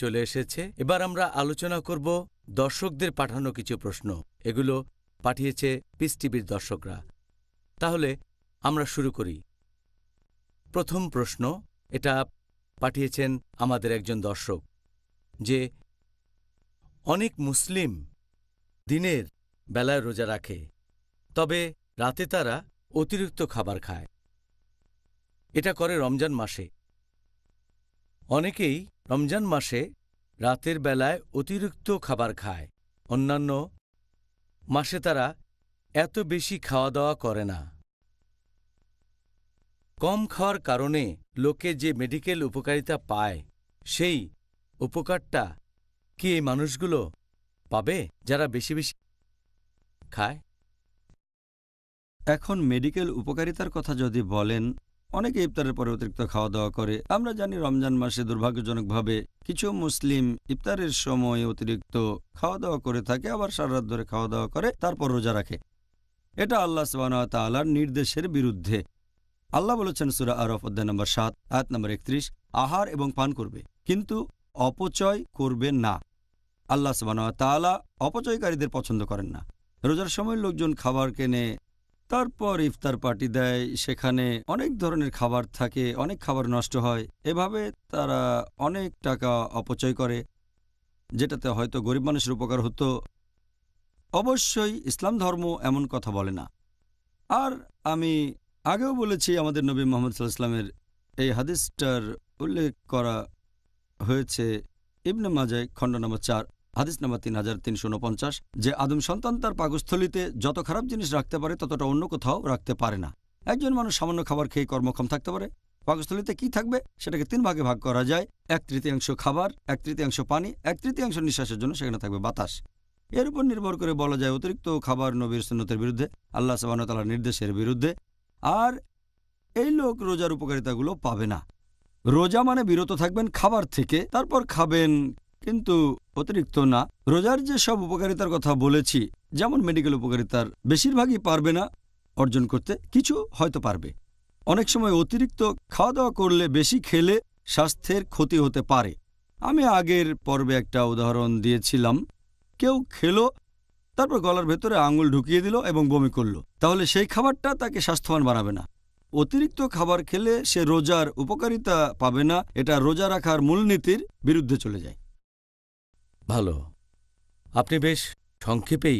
চলে এসেছে। এবার আমরা আলোচনা করব দর্শকদের পাঠানো কিছু প্রশ্ন। এগুলো পাঠিয়েছে পিস টিভির দর্শকরা। তাহলে আমরা শুরু করি। প্রথম প্রশ্ন, এটা পাঠিয়েছেন আমাদের একজন দর্শক, যে অনেক মুসলিম দিনের বেলায় রোজা রাখে, তবে রাতে তারা অতিরিক্ত খাবার খায়। এটা করে রমজান মাসে। অনেকেই রমজান মাসে রাতের বেলায় অতিরিক্ত খাবার খায়। অন্যান্য মাসে তারা এত বেশি খাওয়া দাওয়া করে না। কম খাওয়ার কারণে লোকে যে মেডিকেল উপকারিতা পায়, সেই উপকারটা কি এই মানুষগুলো পাবে যারা বেশি বেশি খায়? এখন মেডিকেল উপকারিতার কথা যদি বলেন অনেকে ইফতারের পরে অতিরিক্ত খাওয়া দাওয়া করে। আমরা জানি রমজান মাসে দুর্ভাগ্যজনকভাবে কিছু মুসলিম ইফতারের সময় অতিরিক্ত খাওয়া দাওয়া করে থাকে, আবার সারা রাত ধরে খাওয়া দাওয়া করে, তারপর রোজা রাখে। এটা আল্লাহ তাআলার নির্দেশের বিরুদ্ধে। আল্লাহ বলেছেন সুরা আরফ অধ্যায় নম্বর সাত, আয়াত নম্বর একত্রিশ, আহার এবং পান করবে, কিন্তু অপচয় করবে না। আল্লাহ তাআলা অপচয়কারীদের পছন্দ করেন না। রোজার সময় লোকজন খাবার কেনে তারপর ইফতার পার্টি দেয়, সেখানে অনেক ধরনের খাবার থাকে, অনেক খাবার নষ্ট হয়। এভাবে তারা অনেক টাকা অপচয় করে, যেটাতে হয়তো গরিব মানুষের উপকার হতো। অবশ্যই ইসলাম ধর্ম এমন কথা বলে না। আর আমি আগেও বলেছি, আমাদের নবী মোহাম্মদ ইসলামের এই হাদিসটার উল্লেখ করা হয়েছে ইবনে মাজায় খণ্ড নম্বর চার। হাদিস নাম্বার তিন হাজার তিনশো উনপঞ্চাশ, যে আদম সন্তান তার পাকস্থলিতে যত খারাপ জিনিস রাখতে পারে, ততটা অন্য কোথাও রাখতে পারে না। একজন মানুষ সামান্য খাবার খেয়ে কর্মক্ষম থাকতে পারে। পাকস্থলিতে কি থাকবে? সেটাকে তিন ভাগে ভাগ করা যায়। এক তৃতীয়াংশ খাবার, এক তৃতীয়াংশ পানি, এক তৃতীয়াংশ নিঃশ্বাসের জন্য সেখানে থাকবে বাতাস। এর উপর নির্ভর করে বলা যায় অতিরিক্ত খাবার নবীর সুন্নতের বিরুদ্ধে, আল্লাহ সাবানতালার নির্দেশের বিরুদ্ধে। আর এই লোক রোজার উপকারিতাগুলো পাবে না। রোজা মানে বিরত থাকবেন খাবার থেকে, তারপর খাবেন কিন্তু অতিরিক্ত না। রোজার যে সব উপকারিতার কথা বলেছি, যেমন মেডিকেল উপকারিতার বেশিরভাগই পারবে না অর্জন করতে, কিছু হয়তো পারবে। অনেক সময় অতিরিক্ত খাওয়া দাওয়া করলে বেশি খেলে স্বাস্থ্যের ক্ষতি হতে পারে। আমি আগের পর্বে একটা উদাহরণ দিয়েছিলাম। কেউ খেলো, তারপর গলার ভেতরে আঙুল ঢুকিয়ে দিল এবং বমি করল। তাহলে সেই খাবারটা তাকে স্বাস্থ্যবান বানাবে না। অতিরিক্ত খাবার খেলে সে রোজার উপকারিতা পাবে না, এটা রোজা রাখার মূলনীতির বিরুদ্ধে চলে যায়। ভালো। আপনি বেশ সংক্ষেপেই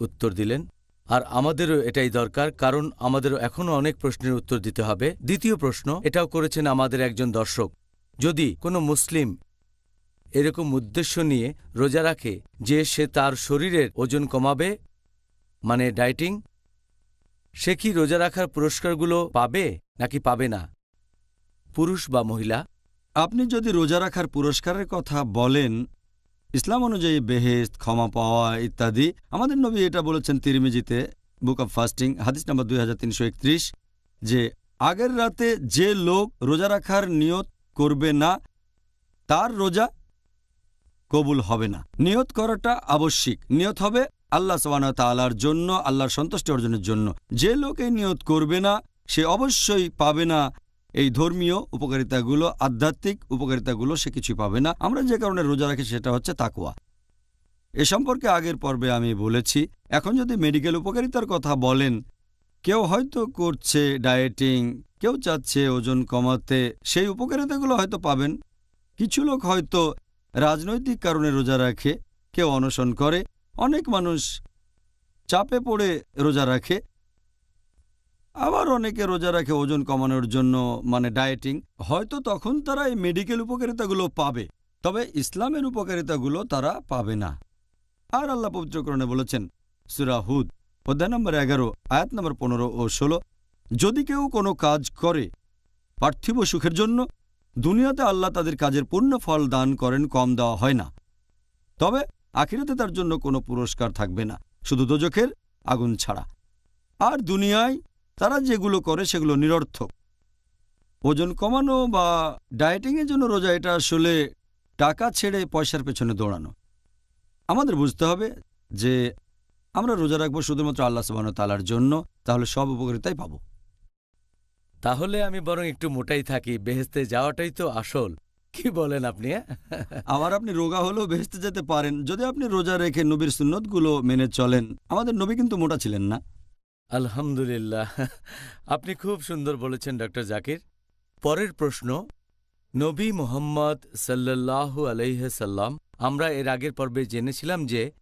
উত্তর দিলেন। আর আমাদেরও এটাই দরকার, কারণ আমাদেরও এখনও অনেক প্রশ্নের উত্তর দিতে হবে। দ্বিতীয় প্রশ্ন, এটাও করেছেন আমাদের একজন দর্শক। যদি কোনো মুসলিম এরকম উদ্দেশ্য নিয়ে রোজা রাখে যে সে তার শরীরের ওজন কমাবে মানে ডায়েটিং, সে কি রোজা রাখার পুরস্কারগুলো পাবে নাকি পাবে না? পুরুষ বা মহিলা? আপনি যদি রোজা রাখার পুরস্কারের কথা বলেন ইসলাম অনুযায়ী বেহেস্ত ক্ষমা পাওয়া ইত্যাদি। আমাদের নবী এটা বলেছেন তিরমিজিতে বুক অব ফাস্টিং হাদিস নাম্বার দুই যে আগের রাতে যে লোক রোজা রাখার নিয়ত করবে না, তার রোজা কবুল হবে না। নিয়ত করাটা আবশ্যিক। নিয়ত হবে আল্লাহ সবান তালার জন্য, আল্লাহর সন্তুষ্টি অর্জনের জন্য। যে লোক এই নিয়ত করবে না, সে অবশ্যই পাবে না এই ধর্মীয় উপকারিতাগুলো, আধ্যাত্মিক উপকারিতাগুলো সে কিছুই পাবে না। আমরা যে কারণে রোজা রাখি সেটা হচ্ছে তাকুয়া এ সম্পর্কে আগের পর্বে আমি বলেছি, এখন যদি মেডিকেল উপকারিতার কথা বলেন, কেউ হয়তো করছে ডায়েটিং, কেউ চাচ্ছে ওজন কমাতে, সেই উপকারিতাগুলো হয়তো পাবেন। কিছু লোক হয়তো রাজনৈতিক কারণে রোজা রাখে, কেউ অনশন করে, অনেক মানুষ চাপে পড়ে রোজা রাখে আবার অনেকে রোজা রাখে ওজন কমানোর জন্য মানে ডায়েটিং হয়তো তখন তারা এই মেডিকেল উপকারিতাগুলো পাবে, তবে ইসলামের উপকারিতাগুলো তারা পাবে না। আর আল্লাহ পবিত্রকরণে বলেছেন সুরাহুদ অধ্যায় নম্বর এগারো, আয়াত নম্বর পনেরো ও ষোলো, যদি কেউ কোনো কাজ করে পার্থিব সুখের জন্য, দুনিয়াতে আল্লাহ তাদের কাজের পূর্ণ ফল দান করেন, কম দেওয়া হয় না। তবে আখিরাতে তার জন্য কোনো পুরস্কার থাকবে না, শুধু দোজখের আগুন ছাড়া। আর দুনিয়ায় তারা যেগুলো করে সেগুলো নিরর্থক। ওজন কমানো বা ডায়েটিংয়ের জন্য রোজা এটা আসলে টাকা ছেড়ে পয়সার পেছনে দৌড়ানো। আমাদের বুঝতে হবে যে আমরা রোজা রাখব শুধুমাত্র আল্লাহ সুবাহ তালার জন্য তাহলে সব উপকারিতাই পাব। তাহলে আমি বরং একটু মোটাই থাকি বেহেস্তে যাওয়াটাই তো আসল। কি বলেন আপনি হ্যাঁ? আবার আপনি রোগা হলেও বেহেস্তে যেতে পারেন। যদি আপনি রোজা রেখে নবীর সুন্নতগুলো মেনে চলেন আমাদের নবী কিন্তু মোটা ছিলেন না। আলহামদুলিল্লাহ। আপনি খুব সুন্দর বলেছেন ডক্টর জাকির। পরের প্রশ্ন, নবী মোহাম্মদ সাল্লাল্লাহু আলাইহি সাল্লাম, আমরা এর আগের পর্বে জেনেছিলাম যে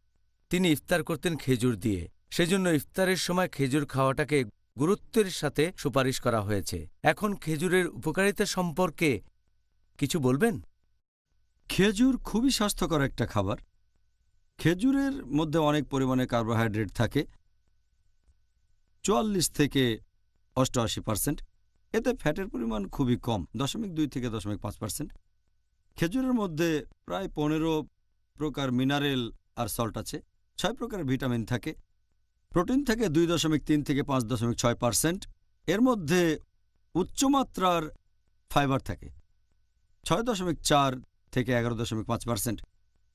তিনি ইফতার করতেন খেজুর দিয়ে। সেজন্য ইফতারের সময় খেজুর খাওয়াটাকে গুরুত্বের সাথে সুপারিশ করা হয়েছে। এখন খেজুরের উপকারিতা সম্পর্কে কিছু বলবেন? খেজুর খুবই স্বাস্থ্যকর একটা খাবার। খেজুরের মধ্যে অনেক পরিমাণে কার্বোহাইড্রেট থাকে। চুয়াল্লিশ থেকে অষ্টআশি পার্সেন্ট। এতে ফ্যাটের পরিমাণ খুবই কম, দশমিক দুই থেকে দশমিক পাঁচ পার্সেন্ট। খেজুরের মধ্যে প্রায় পনেরো প্রকার মিনারেল আর সল্ট আছে, ছয় প্রকার ভিটামিন থাকে। প্রোটিন থাকে দুই দশমিক তিন থেকে পাঁচ দশমিক ছয় পার্সেন্ট। এর মধ্যে উচ্চমাত্রার ফাইবার থাকে, ছয় দশমিক চার থেকে এগারো দশমিক পাঁচ পার্সেন্ট।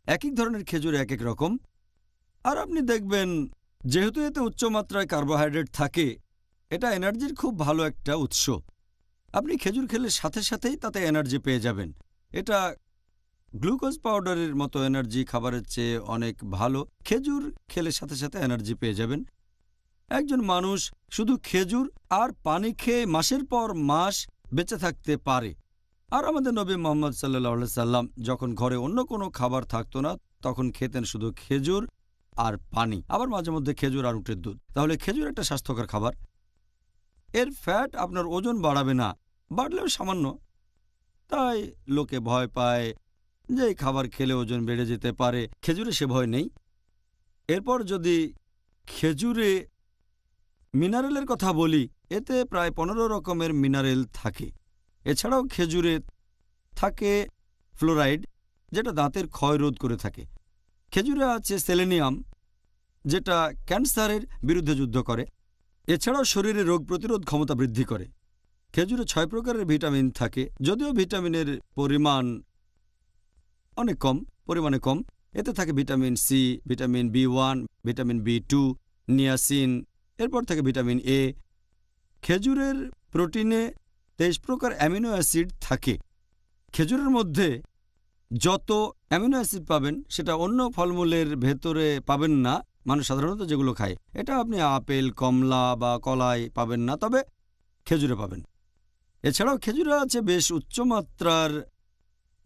এক এক ধরনের খেজুর এক এক রকম। আর আপনি দেখবেন যেহেতু এতে উচ্চমাত্রায় কার্বোহাইড্রেট থাকে, এটা এনার্জির খুব ভালো একটা উৎস। আপনি খেজুর খেলে সাথে সাথেই তাতে এনার্জি পেয়ে যাবেন। এটা গ্লুকোজ পাউডারের মতো এনার্জি খাবারের চেয়ে অনেক ভালো। খেজুর খেলে সাথে সাথে এনার্জি পেয়ে যাবেন। একজন মানুষ শুধু খেজুর আর পানি খেয়ে মাসের পর মাস বেঁচে থাকতে পারে। আর আমাদের নবী মোহাম্মদ সাল্লাহ সাল্লাম যখন ঘরে অন্য কোনো খাবার থাকতো না, তখন খেতেন শুধু খেজুর আর পানি। আবার মাঝে মধ্যে খেজুর আর উটের দুধ। তাহলে খেজুর একটা স্বাস্থ্যকর খাবার। এর ফ্যাট আপনার ওজন বাড়াবে না, বাড়লেও সামান্য। তাই লোকে ভয় পায় যে খাবার খেলে ওজন বেড়ে যেতে পারে। খেজুরে সে ভয় নেই। এরপর যদি খেজুরে মিনারেলের কথা বলি, এতে প্রায় পনেরো রকমের মিনারেল থাকে। এছাড়াও খেজুরে থাকে ফ্লোরাইড, যেটা দাঁতের ক্ষয় রোধ করে থাকে। খেজুরে আছে সেলেনিয়াম, যেটা ক্যান্সারের বিরুদ্ধে যুদ্ধ করে। এছাড়াও শরীরে রোগ প্রতিরোধ ক্ষমতা বৃদ্ধি করে। খেজুরে ছয় প্রকারের ভিটামিন থাকে, যদিও ভিটামিনের পরিমাণ অনেক কম, পরিমাণে কম। এতে থাকে vitamin C vitamin B one vitamin B two niacin, এরপর থাকে ভিটামিন এ খেজুরের প্রোটিনে তেইশ প্রকার অ্যামিনো অ্যাসিড থাকে। খেজুরের মধ্যে যত অ্যামিনো অ্যাসিড পাবেন, সেটা অন্য ফলমূলের ভেতরে পাবেন না। মানুষ সাধারণত যেগুলো খায়, এটা আপনি আপেল, কমলা বা কলায় পাবেন না, তবে খেজুরে পাবেন। এছাড়াও খেজুরে আছে বেশ উচ্চমাত্রার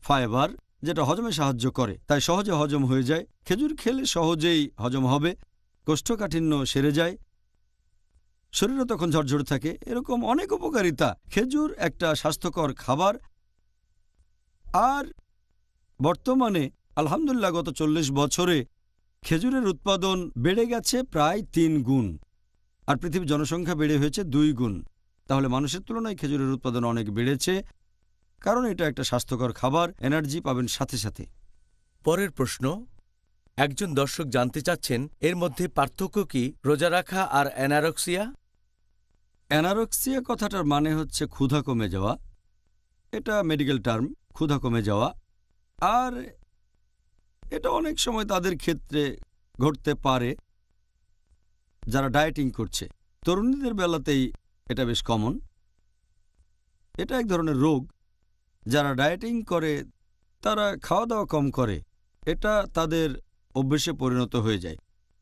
ফাইবার, যেটা হজমে সাহায্য করে, তাই সহজে হজম হয়ে যায়। খেজুর খেলে সহজেই হজম হবে, কোষ্ঠকাঠিন্য সেরে যায়, শরীরও তখন ঝরঝরে থাকে। এরকম অনেক উপকারিতা। খেজুর একটা স্বাস্থ্যকর খাবার। আর বর্তমানে আলহামদুলিল্লাহ গত চল্লিশ বছরে খেজুরের উৎপাদন বেড়ে গেছে প্রায় তিন গুণ আর পৃথিবীর জনসংখ্যা বেড়ে হয়েছে দুই গুণ। তাহলে মানুষের তুলনায় খেজুরের উৎপাদন অনেক বেড়েছে কারণ এটা একটা স্বাস্থ্যকর খাবার এনার্জি পাবেন সাথে সাথে। পরের প্রশ্ন একজন দর্শক জানতে চাচ্ছেন এর মধ্যে পার্থক্য কি রোজা রাখা আর অ্যানারক্সিয়া? অ্যানারক্সিয়া কথাটার মানে হচ্ছে ক্ষুধা কমে যাওয়া। এটা মেডিকেল টার্ম ক্ষুধা কমে যাওয়া। আর এটা অনেক সময় তাদের ক্ষেত্রে ঘটতে পারে যারা ডায়েটিং করছে। তরুণীদের বেলাতেই এটা বেশ কমন এটা এক ধরনের রোগ। যারা ডায়েটিং করে, তারা খাওয়া দাওয়া কম করে। এটা তাদের অভ্যেসে পরিণত হয়ে যায়।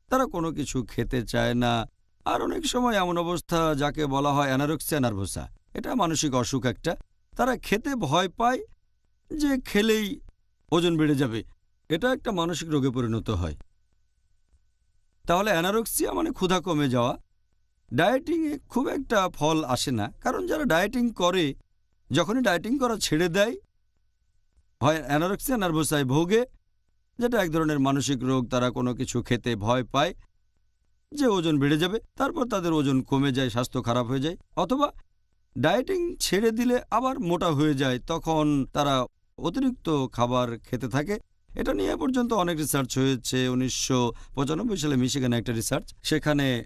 তারা কোনো কিছু খেতে চায় না। আর অনেক সময় এমন অবস্থা যাকে বলা হয় অ্যানারক্সিয়া নার্ভোসা এটা মানসিক অসুখ একটা। তারা খেতে ভয় পায় যে খেলেই ওজন বেড়ে যাবে। এটা একটা মানসিক রোগে পরিণত হয়। তাহলে অ্যানারক্সিয়া মানে ক্ষুধা কমে যাওয়া। ডায়েটিংয়ে খুব একটা ফল আসে না, কারণ যারা ডায়েটিং করে, যখনই ডায়েটিং করা ছেড়ে দেয়, হয় অ্যানারক্সিয়া নার্ভোসায় ভোগে, যেটা এক ধরনের মানসিক রোগ, তারা কোনো কিছু খেতে ভয় পায়, যে ওজন বেড়ে যাবে, তারপর তাদের ওজন কমে যায়, স্বাস্থ্য খারাপ হয়ে যায়। অথবা ডায়েটিং ছেড়ে দিলে আবার মোটা হয়ে যায়, তখন তারা অতিরিক্ত খাবার খেতে থাকে। এটা নিয়ে পর্যন্ত অনেক রিসার্চ হয়েছে। উনিশশো পঁচানব্বই সালে মিশিগানে একটা রিসার্চ সেখানে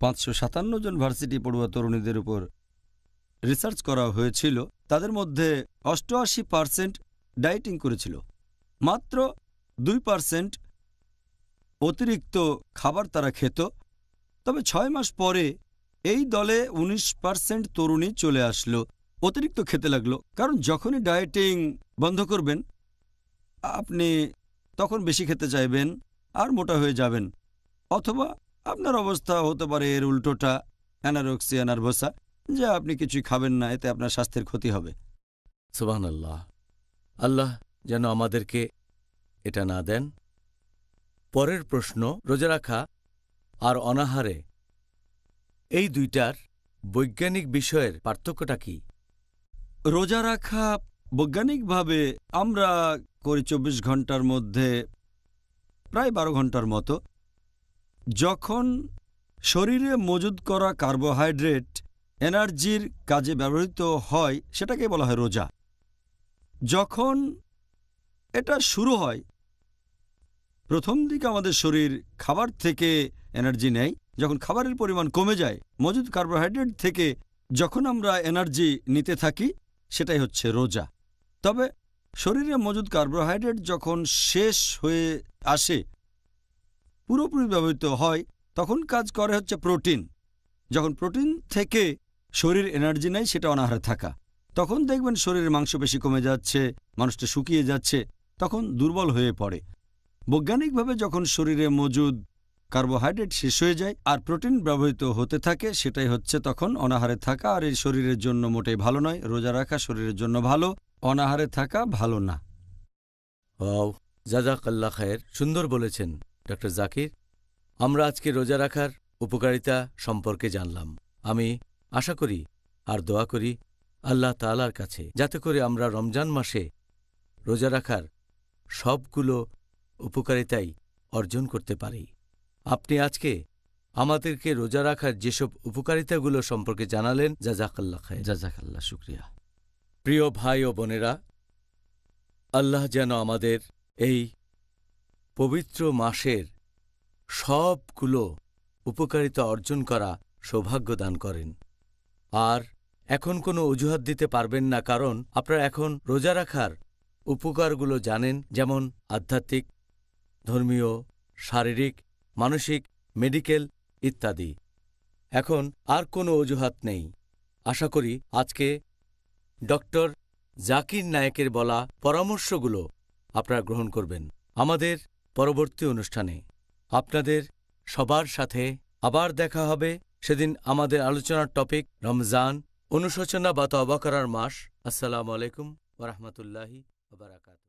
পাঁচশো সাতান্ন জন ভার্সিটি পড়ুয়া তরুণীদের উপর রিসার্চ করা হয়েছিল। তাদের মধ্যে অষ্টআশি পার্সেন্ট ডায়েটিং করেছিল। মাত্র দুই পার্সেন্ট অতিরিক্ত খাবার তারা খেত। তবে ছয় মাস পরে এই দলে ১৯ পার্সেন্ট তরুণী চলে আসলো। অতিরিক্ত খেতে লাগল। কারণ যখনই ডায়েটিং বন্ধ করবেন, আপনি তখন বেশি খেতে চাইবেন আর মোটা হয়ে যাবেন। অথবা আপনার অবস্থা হতে পারে এর উল্টোটা, অ্যানারক্সিয়া, নার্ভোসা, যে আপনি কিছুই খাবেন না, এতে আপনার স্বাস্থ্যের ক্ষতি হবে। সুবাহ আল্লাহ আল্লাহ যেন আমাদেরকে এটা না দেন। পরের প্রশ্ন, রোজা রাখা আর অনাহারে, এই দুইটার বৈজ্ঞানিক বিষয়ের পার্থক্যটা কি? রোজা রাখা বৈজ্ঞানিকভাবে আমরা করি চব্বিশ ঘণ্টার মধ্যে প্রায় বারো ঘণ্টার মতো। যখন শরীরে মজুদ করা কার্বোহাইড্রেট এনার্জির কাজে ব্যবহৃত হয়, সেটাকে বলা হয় রোজা। যখন এটা শুরু হয়, প্রথম দিকে আমাদের শরীর খাবার থেকে এনার্জি নেয়, যখন খাবারের পরিমাণ কমে যায়, মজুদ কার্বোহাইড্রেট থেকে যখন আমরা এনার্জি নিতে থাকি সেটাই হচ্ছে রোজা। তবে শরীরে মজুদ কার্বোহাইড্রেট যখন শেষ হয়ে আসে, পুরোপুরি ব্যবহৃত হয়, তখন কাজ করে হচ্ছে প্রোটিন। যখন প্রোটিন থেকে শরীর এনার্জি নেয়, সেটা অনাহারে থাকা। তখন দেখবেন শরীরের মাংসপেশি কমে যাচ্ছে, মানুষটা শুকিয়ে যাচ্ছে, তখন দুর্বল হয়ে পড়ে। বৈজ্ঞানিকভাবে যখন শরীরে মজুদ কার্বোহাইড্রেট শেষ হয়ে যায় আর প্রোটিন ব্যবহৃত হতে থাকে, সেটাই হচ্ছে তখন অনাহারে থাকা আর এই শরীরের জন্য মোটেই ভালো নয়। রোজা রাখা শরীরের জন্য ভালো, অনাহারে থাকা ভালো না। ওয়াও জাজাক আল্লাহ খায়ের সুন্দর বলেছেন ডক্টর জাকির। আমরা আজকে রোজা রাখার উপকারিতা সম্পর্কে জানলাম। আমি আশা করি আর দোয়া করি আল্লাহ তালার কাছে, যাতে করে আমরা রমজান মাসে রোজা রাখার সবগুলো উপকারিতাই অর্জন করতে পারি। আপনি আজকে আমাদেরকে রোজা রাখার যেসব উপকারিতাগুলো সম্পর্কে জানালেন জাজাকাল্লা খায়ের। জাজাকাল্লা শুক্রিয়া। প্রিয় ভাই ও বোনেরা আল্লাহ যেন আমাদের এই পবিত্র মাসের সবগুলো উপকারিতা অর্জন করা সৌভাগ্য দান করেন। আর এখন কোনো অজুহাত দিতে পারবেন না কারণ আপনারা এখন রোজা রাখার উপকারগুলো জানেন যেমন আধ্যাত্মিক ধর্মীয় শারীরিক মানসিক, মেডিকেল ইত্যাদি। এখন আর কোনো অজুহাত নেই। আশা করি আজকে ডক্টর জাকির নায়েকের বলা পরামর্শগুলো আপনারা গ্রহণ করবেন। আমাদের পরবর্তী অনুষ্ঠানে আপনাদের সবার সাথে আবার দেখা হবে। সেদিন আমাদের আলোচনার টপিক রমজান, অনুশোচনা বা তবা করার মাস। আসসালামু আলাইকুম ওরহমতুল্লাহি বারাকাত